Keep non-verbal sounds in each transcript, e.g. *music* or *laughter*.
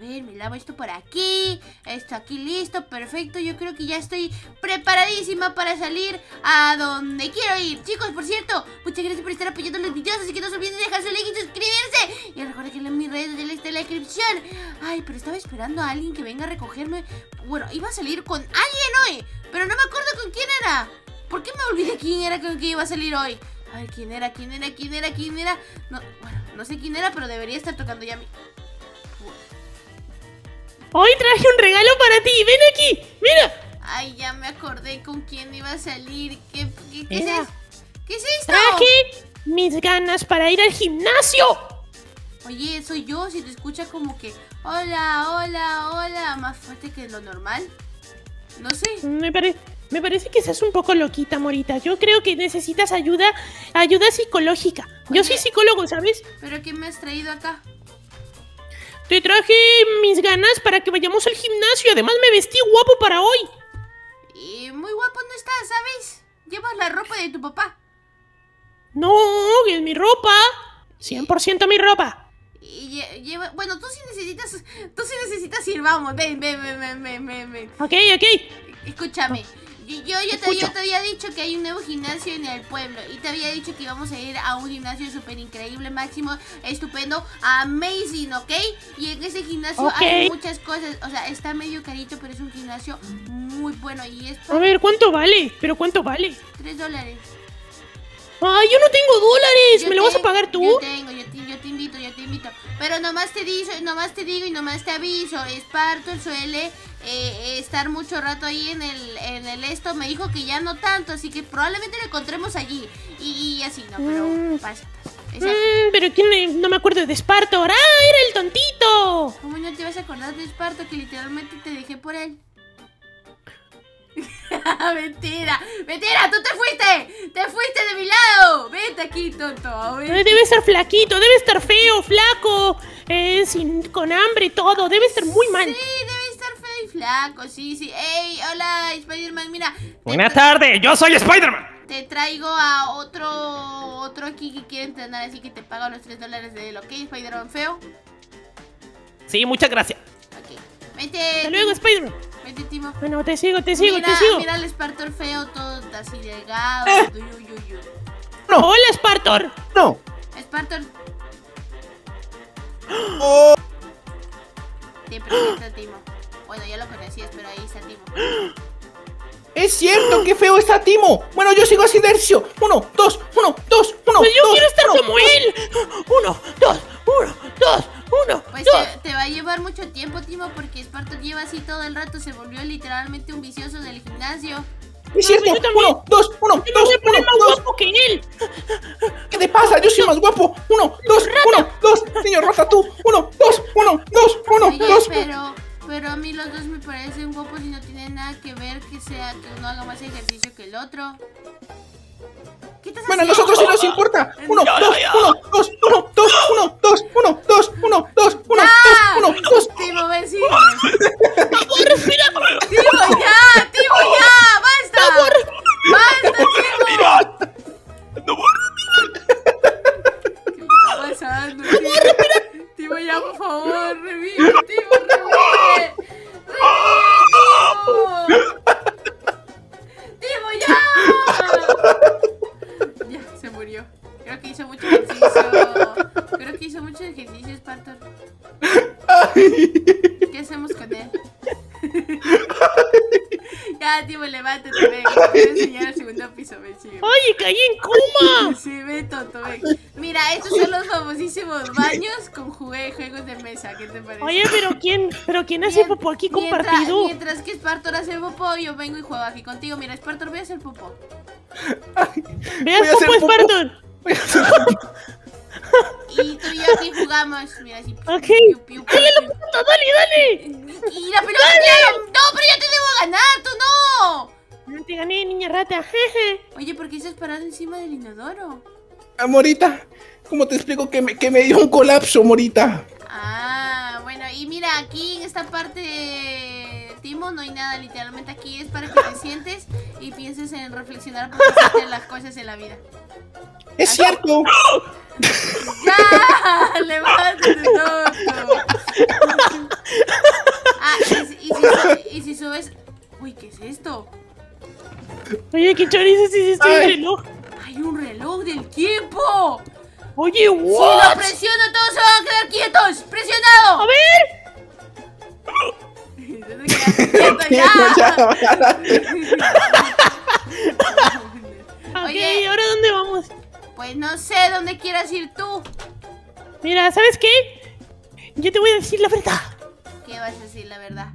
ver, me lavo esto por aquí. Esto aquí listo, perfecto. Yo creo que ya estoy preparadísima para salir a donde quiero ir. Chicos, por cierto, muchas gracias por estar apoyando los videos. Así que no se olviden de dejar su like y suscribirse. Y recuerden que en mis redes del está en la descripción. Ay, pero estaba esperando a alguien que venga a recogerme. Bueno, iba a salir con alguien hoy, pero no me acuerdo con quién era. ¿Por qué me olvidé quién era con quién iba a salir hoy? A ver, ¿quién era? ¿Quién era? ¿Quién era? ¿Quién era? No, bueno, no sé quién era, pero debería estar tocando ya mí. Hoy traje un regalo para ti. Ven aquí. Mira. Ay, ya me acordé con quién iba a salir. ¿Qué, qué, qué es esto? ¿Qué es esto? Traje mis ganas para ir al gimnasio. Oye, soy yo. Si te escucha como que hola, hola, hola, más fuerte que lo normal. No sé. Me, pare- me parece que estás un poco loquita, Morita. Yo creo que necesitas ayuda, ayuda psicológica. Yo soy psicólogo, ¿sabes? ¿Pero qué me has traído acá? Te traje mis ganas para que vayamos al gimnasio. Además, me vestí guapo para hoy. Y muy guapo no estás, ¿sabes? Llevas la ropa de tu papá. No, es mi ropa. 100% mi ropa. Y lle- lleva... Bueno, tú sí necesitas... Tú sí necesitas ir, vamos. Ven, ven, ven, ven, ven, ven, ven. Ok, ok. Escúchame. Yo, te, yo te había dicho que hay un nuevo gimnasio en el pueblo. Y te había dicho que íbamos a ir a un gimnasio súper increíble, máximo, estupendo, amazing, ¿ok? Y en ese gimnasio hay muchas cosas. O sea, está medio carito, pero es un gimnasio muy bueno. Y es A ver, ¿cuánto vale? ¿Pero cuánto vale? 3 dólares. Ay, yo no tengo dólares. Yo ¿Me lo vas a pagar tú? Yo tengo, yo te, yo te invito, yo te invito. Pero nomás te digo, nomás te digo y nomás te aviso. Sparto suele eh, estar mucho rato ahí en el, en el esto. Me dijo que ya no tanto, así que probablemente lo encontremos allí. Y, y así, no, pero Mm. pasa. Exacto. Mm, pero ¿quién? le- No me acuerdo de Spartor. ¡Ah, era el tontito! ¿Cómo no te vas a acordar de Esparto que literalmente te dejé por él? *laughs* mentira, mentira, tú te fuiste, te fuiste de mi lado. Vete aquí, tonto. Debe estar flaquito, debe estar feo, flaco, eh, sin, con hambre y todo. Debe estar muy mal. Sí, debe flaco, sí, sí. Ey, hola, Spider-Man, mira. Buenas tardes, yo soy Spider-Man. Te traigo a otro otro aquí que quiere entrenar, así que te pago los 3 dólares de él, ¿ok, Spider-Man feo? Sí, muchas gracias. Ok. Vete. Hasta luego, Spider-Man. Vete, Timo. Bueno, te sigo, te sigo, mira, te sigo. Mira al Spartor feo, todo así delgado. uy, uy, uy, uy. No. Hola, Spartor. No. Spartor, Oh. te presento Timo. Bueno, ya lo conocías, pero ahí está Timo. Es cierto, qué feo está Timo. Bueno, yo sigo a Sidercio. Uno, dos, uno, dos, uno. Pues yo dos, quiero estar uno, como él. Uno, dos, uno, dos, uno, Pues dos. te, te va a llevar mucho tiempo, Timo, porque Spartor lleva así todo el rato, se volvió literalmente un vicioso del gimnasio. Es cierto. yo también. Uno, dos, uno, dos, uno, más dos. guapo que él. ¿Qué te pasa? Yo soy más guapo. Uno, dos, uno, dos. Señor Rata, tú. Uno, dos, uno, dos, uno, Oye, dos. pero, pero a mí los dos me parecen guapos y no tienen nada que ver que sea que uno haga más ejercicio que el otro. ¿Qué estás Bueno, a nosotros sí nos importa. *laughs* Uno, dos, uno, dos, uno, dos, uno, dos, uno, ejercicio, Spartor. ¿Qué hacemos con él? *laughs* ya, Timo, levántate, ven. Te voy a enseñar el segundo piso, ven, sigue. Oye, caí en coma. *laughs* Sí, ven, tonto, ven. Mira, estos son los famosísimos baños con jugue- juegos de mesa. ¿Qué te parece? Oye, pero ¿quién, pero quién hace Mien- popó aquí mientras- compartido? Mientras que Spartor hace popó, yo vengo y juego aquí contigo. Mira, Spartor, voy a hacer popó. Veas voy a hacer popó, popó. Y tú y yo aquí jugamos. Mira, así. Ok. piu, piu, piu, Dale pelota, dale, dale. Y la pelota ya- No, pero yo te debo ganar, tú no. No te gané, niña rata. jeje. Oye, ¿por qué estás parado encima del inodoro? Morita, ¿cómo te explico que me, que me dio un colapso, Morita? Ah, bueno, y mira, aquí en esta parte, Timo, no hay nada, literalmente aquí es para que te sientes y pienses en reflexionar por qué las cosas en la vida. Es cierto. ¡Ya! *laughs* ¡Levántate, tonto! Eso es... Uy, ¿qué es esto? Oye, qué chorizo si estoy en Ay. reloj. Hay un reloj del tiempo. Oye, Si lo what? presiono, todos se van a quedar quietos. ¡Presionado! A ver. Quedan quietos Ya, ya. Ok, Oye. ¿ahora dónde vamos? Pues no sé dónde quieras ir tú. Mira, ¿sabes qué? Yo te voy a decir la verdad. ¿Qué vas a decir la verdad?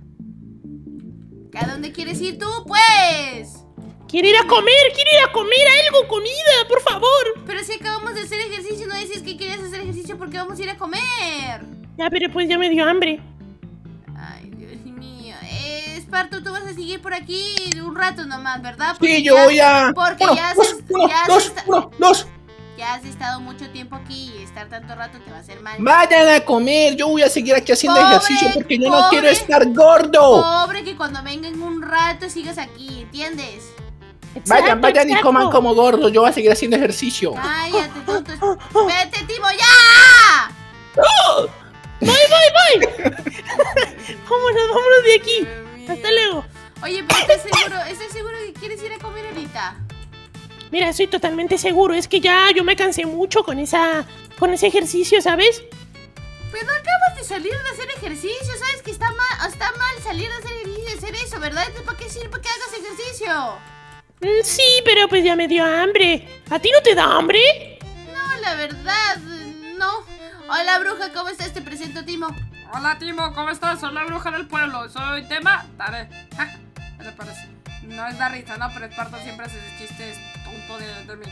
¿A dónde quieres ir tú, pues? Quiero ir a comer, quiero ir a comer algo, comida, por favor. Pero si acabamos de hacer ejercicio, no decías que querías hacer ejercicio porque vamos a ir a comer. Ya, pero pues ya me dio hambre. Esparto, tú vas a seguir por aquí un rato nomás, ¿verdad? Porque Sí, yo ya- voy a. Porque Uno, ya, dos, has, uno, ya, has dos, esta- uno, dos. ya has estado mucho tiempo aquí y estar tanto rato te va a hacer mal. Vayan a comer. Yo voy a seguir aquí haciendo Pobre, ejercicio porque yo no pobre. quiero estar gordo. Pobre que cuando venga en un rato sigas aquí, ¿entiendes? Vayan, Exacto, vayan y exacto. coman como gordos. Yo voy a seguir haciendo ejercicio. Cállate, tonto. *laughs* ¡Vete, Timo, ya! ¡Voy, voy, voy! vámonos, vámonos de aquí. Hasta luego. Oye, pero ¿estás seguro, ¿estás seguro que quieres ir a comer ahorita? Mira, estoy totalmente seguro. Es que ya yo me cansé mucho con esa, con ese ejercicio, ¿sabes? Pero acabas de salir de hacer ejercicio, ¿sabes que está mal, está mal salir de hacer ejercicio, hacer eso, ¿verdad? ¿para qué sirve que hagas ejercicio? Mm, Sí, pero pues ya me dio hambre. ¿A ti no te da hambre? No, la verdad, no. Hola, bruja, ¿cómo estás? Te presento a Timo. Hola Timo, ¿cómo estás? Soy la bruja del pueblo. Soy tema. Dale. Ja, ¿Qué te parece? No es da risa, ¿no? Pero Esparto siempre hace ese chiste tonto de, de mí.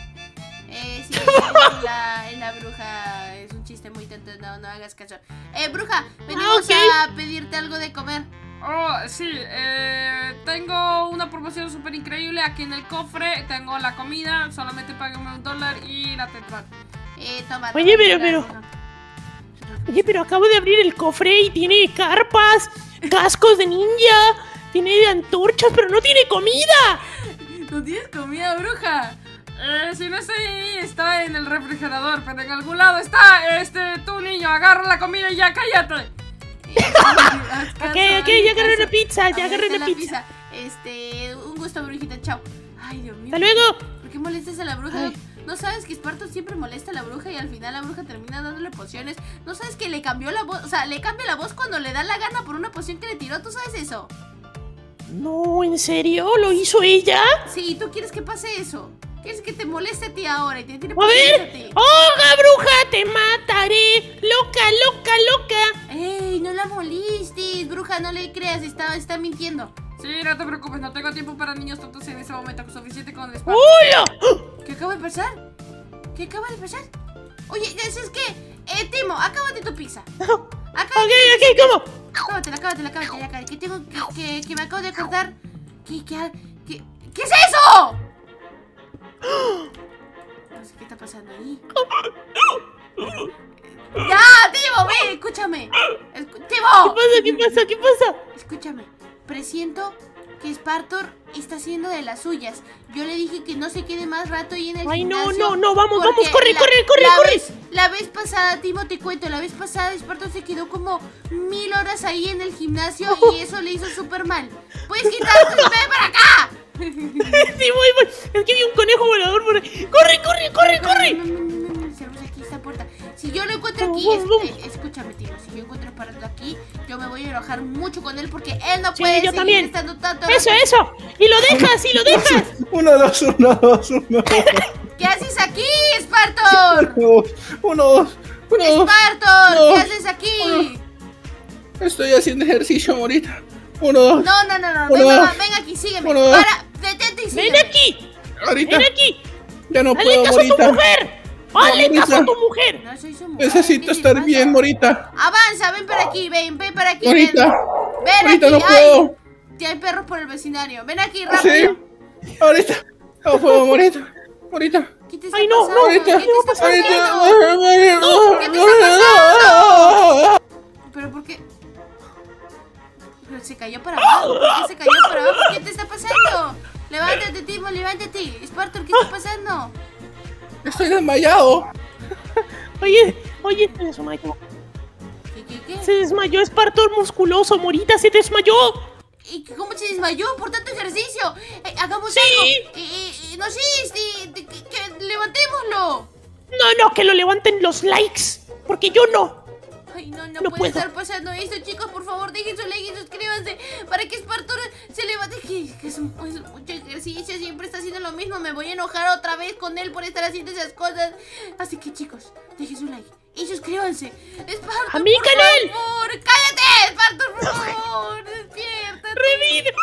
Eh, sí, es la, es la bruja, es un chiste muy tonto, no, no hagas caso. Eh, bruja, venimos ok. a pedirte algo de comer. Oh, sí, eh, tengo una promoción súper increíble aquí en el cofre. Tengo la comida, solamente págame un dólar y la tendrán. Eh, toma. Oye, pero, pero-. Oye, pero acabo de abrir el cofre y tiene carpas, cascos de ninja, tiene antorchas, pero no tiene comida. ¿No tienes comida, bruja? Eh, si no estoy ahí, está en el refrigerador, pero en algún lado está. Este, tú niño, agarra la comida y ya cállate. *laughs* Ok, ok, ya agarré una pizza, ya agarré una pizza. Este, un gusto, brujita, chao. Ay, Dios mío. Hasta luego. ¿Por qué molestas a la bruja? Ay. ¿No sabes que Esparto siempre molesta a la bruja y al final la bruja termina dándole pociones? ¿No sabes que le cambió la voz? O sea, le cambia la voz cuando le da la gana por una poción que le tiró. ¿Tú sabes eso? No, ¿en serio? ¿Lo hizo ella? Sí, ¿tú quieres que pase eso? ¿Quieres que te moleste a ti ahora y te tire A ver. ti? ¡Hola, bruja! ¡Te mataré! ¡Loca, loca, loca! ¡Ey, no la molestes! Bruja, no le creas, está, está mintiendo. Sí, no te preocupes, no tengo tiempo para niños tontos en ese momento. Suficiente con el Esparto. ¡Hola! ¿Qué acaba de pasar? ¿Qué acaba de pasar? Oye, ¿sabes qué? Eh, Timo, acábate tu pizza. Ok, *laughs* Acábate ok, ¿cómo? Acábatela, acábatela, acábatela, acábatela. Que tengo que, que, que me acabo de acordar. ¿Qué, qué, qué, ¿Qué es eso? *gasps* No sé qué está pasando ahí. *gasps* ¡Ya, Timo! ¡Ve! ¡Escúchame! Escu- ¿Qué ¡Timo! pasa? ¿Qué pasa? ¿Qué pasa? Escúchame. Presiento que Spartor está haciendo de las suyas. Yo le dije que no se quede más rato ahí en el Ay, no, gimnasio. no, no, vamos, vamos, corre, la- corre, corre, la corre. Vez, la vez pasada, Timo, te cuento, la vez pasada Spartor se quedó como mil horas ahí en el gimnasio y *laughs* eso le hizo súper mal. ¿Puedes quitarte? ¡Ven para acá! *laughs* Sí, voy, voy. Es que vi un conejo volador por ahí. ¡Corre, corre, corre, corre! No, no, no, no, no, Si yo lo encuentro aquí, este, escúchame, Timo, si yo encuentro a Spartor aquí, yo me voy a enojar mucho con él porque él no Sí, puede yo seguir también. estando tanto Eso, rato. eso. Y lo dejas, y lo *laughs* dejas. Uno, dos, uno, dos, uno. *laughs* ¿Qué haces aquí, Spartor? *laughs* Uno, dos, uno, dos. ¡Spartor! No. ¿Qué haces aquí? Estoy haciendo ejercicio, morita. Uno, dos. No, no, no, no. Uno, Ven, dos. mamá, ven aquí, sígueme. Uno, dos. Para, detente y sígueme. Ven aquí, Ahorita. ven aquí. Ya no puedo, caso a tu mujer. Hazle Morita. caso a tu mujer. No soy su mujer. Necesito ¿qué te estar bien, morita. Avanza, ven para aquí, ven, ven para aquí. Morita. Ven, ven Ahorita aquí. no puedo. Ay, ya hay perros por el vecindario. Ven aquí, Sí. rápido. Ahorita. No puedo, morita. Morita. ¿Qué te está Ay, no, no, pasando? Ahorita. ¿Qué te está pasando? ¿Qué te está ¿Pero por qué? Pero se cayó para abajo. ¿Por qué se cayó para abajo? ¿Qué te está pasando? Levántate, Timo, levántate. Spartor, ¿qué está pasando? Estoy desmayado. Oye, oye, se desmayó. ¿Qué, qué, qué? Se desmayó Espartor musculoso, Morita, se desmayó. y cómo se desmayó por tanto ejercicio. Eh, hagamos Sí. algo. Eh, eh, eh, no sé, de- que, que levantémoslo. No, no, que lo levanten los likes. Porque yo no. Ay, no, no, No puede puedo. estar pasando esto, chicos. Por favor, dejen su like y suscríbanse para que Spartor se levante. Que, que es, es mucho ejercicio, siempre está haciendo lo mismo. Me voy a enojar otra vez con él por estar haciendo esas cosas. Así que, chicos, dejen su like y suscríbanse. Spartor, ¡A mi por canal! favor, cállate, Spartor, por favor, despierta. ¡Revive!